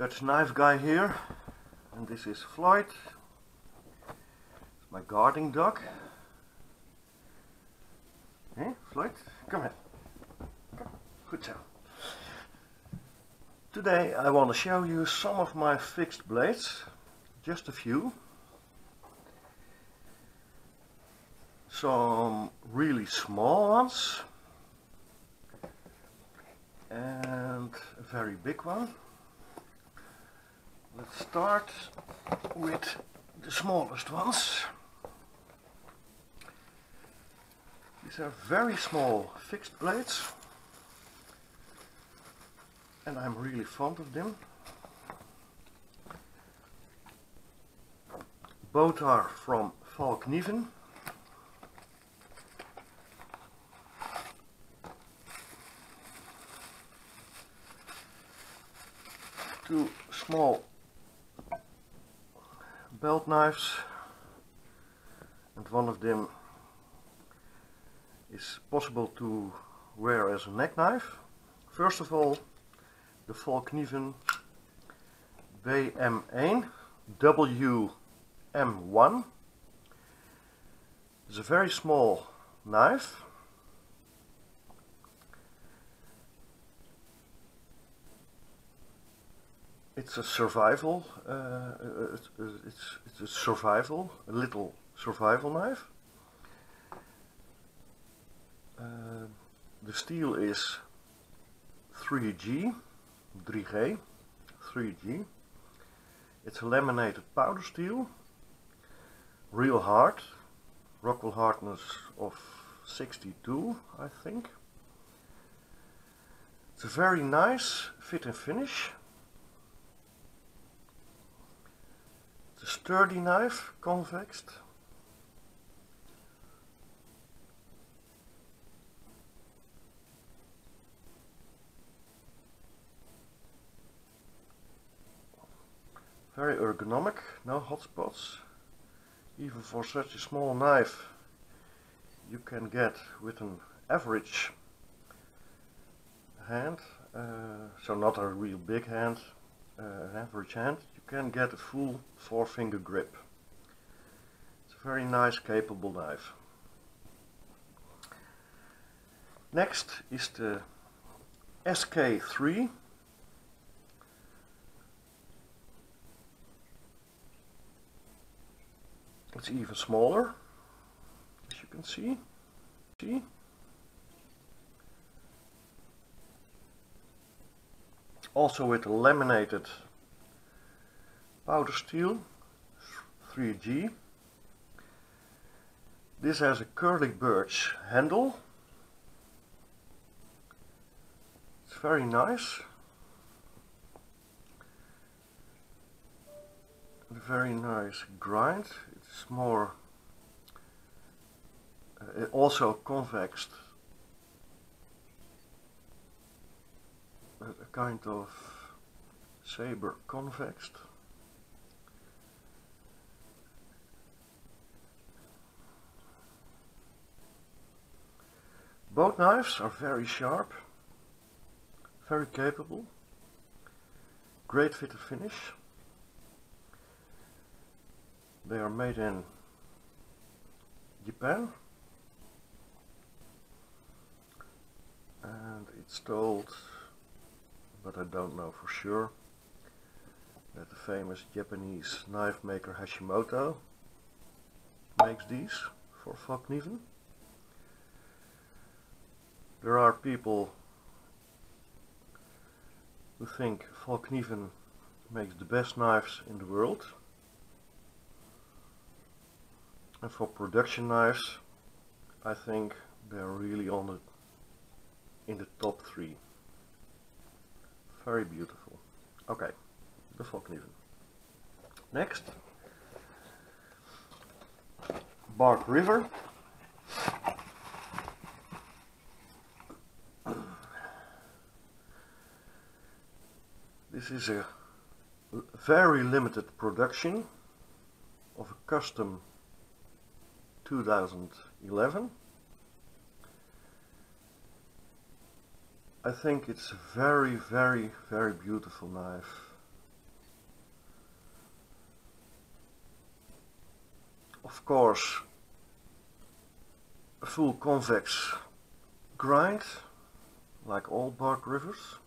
Dutch knife guy here and this is Floyd. It's my guarding dog. Hey Floyd, come here. Come. Good job. Today I want to show you some of my fixed blades, just a few. Some really small ones and a very big one. Let's start with the smallest ones. These are very small fixed blades and I'm really fond of them. Both are from Fallkniven. Two small belt knives and one of them is possible to wear as a neck knife. First of all the Fallkniven BM1 WM1 it's a very small knife it's a survival uh, it's, it's, it's a survival a little survival knife uh, the steel is 3G 3G, 3G. It's a laminated powder steel, real hard, Rockwell hardness of 62 I think. It's a very nice fit and finish. It's a sturdy knife, convexed. Very ergonomic, no hot spots. Even for such a small knife you can get with an average hand, uh, so not a real big hand, Uh, an average hand, you can get a full four finger grip. It's a very nice capable knife. Next is the SK3 It's even smaller, as you can see. See? Also with laminated powder steel 3G. This has a curly birch handle. It's very nice. very nice grind it's more uh, also convex a kind of saber convex. Both knives are very sharp very capable great fit and finish. They are made in Japan. And it's told but I don't know for sure that the famous Japanese knife maker Hashimoto makes these for Fallkniven. There are people who think Fallkniven makes the best knives in the world and for production knives, I think they're really on the in the top three. Very beautiful. Okay, the Fallkniven. Next, Bark River. This is a very limited production of a custom 2011 I think it's a very, very, very beautiful knife. Of course, a full convex grind, like all bark rivers.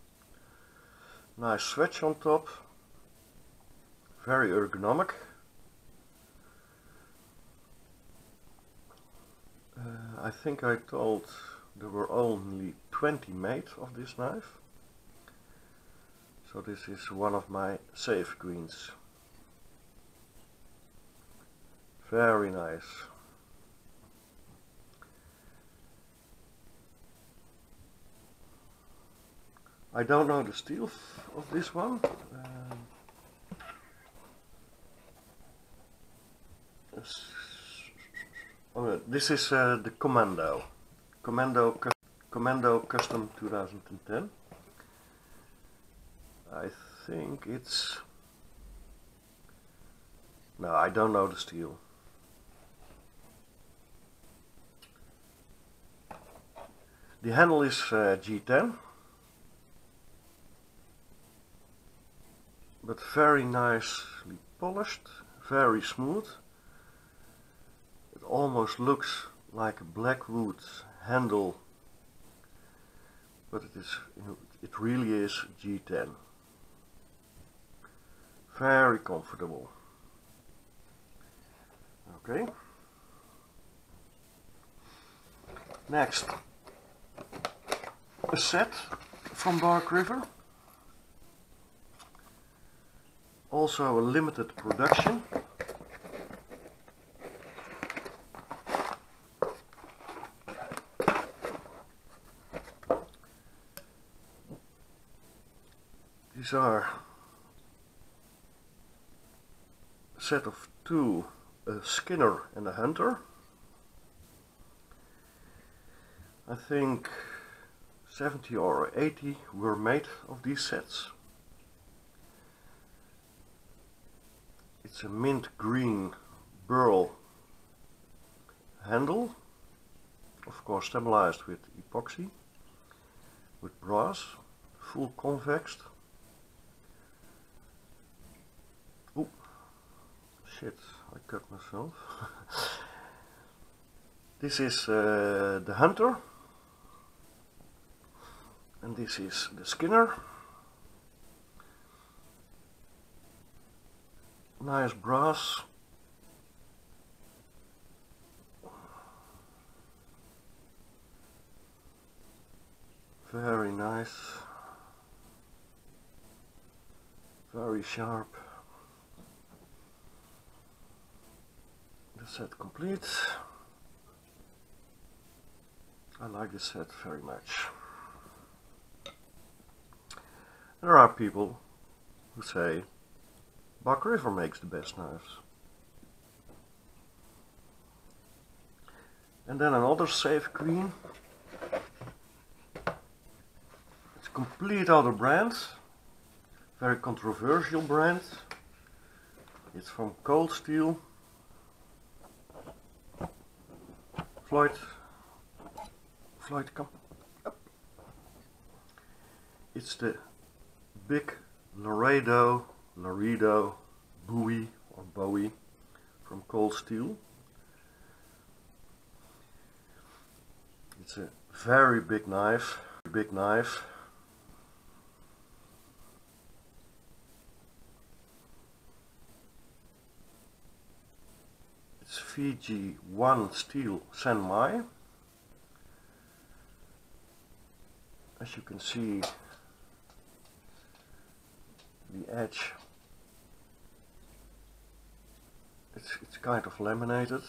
Nice switch on top, very ergonomic. Uh, I think I told there were only 20 made of this knife so this is one of my safe queens very nice I don't know the steel of this one. Um, oh, this is uh, the Commando. Commando, Commando Custom 2010. I think it's... No, I don't know the steel. The handle is uh, G10 but very nicely polished, very smooth. It almost looks like a blackwood handle, but it is it really is G10. Very comfortable. Okay. Next, a set from Bark River. also a limited production. Are a set of two, a Skinner and a Hunter. I think 70 or 80 were made of these sets. It's a mint green burl handle, of course stabilized with epoxy, with brass, full convex. Shit, I cut myself. this is uh, the Hunter, and this is the Skinner. nice brass very nice very sharp set complete I like this set very much there are people who say Buck River makes the best knives. And then another safe Queen. It's a complete other brand. Very controversial brand. It's from Cold Steel. Floyd. Floyd, come up. It's the big Laredo Laredo Bowie or Bowie from Cold Steel. It's a very big knife, big knife. Fiji 1 steel San Mai. As you can see, the edge it's, it's kind of laminated.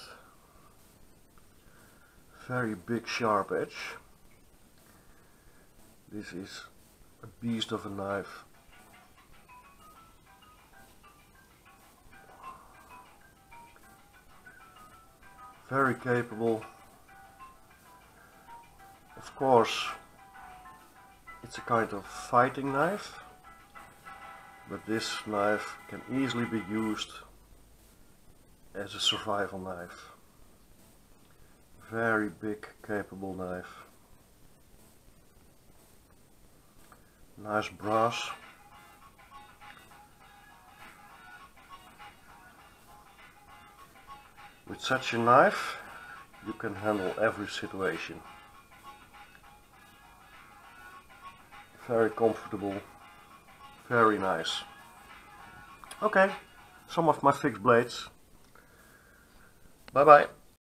Very big sharp edge. This is a beast of a knife very capable of course it's a kind of fighting knife but this knife can easily be used as a survival knife. Very big capable knife. Nice brass. With such a knife you can handle every situation. Very comfortable, very nice. Okay, some of my fixed blades. Bye bye.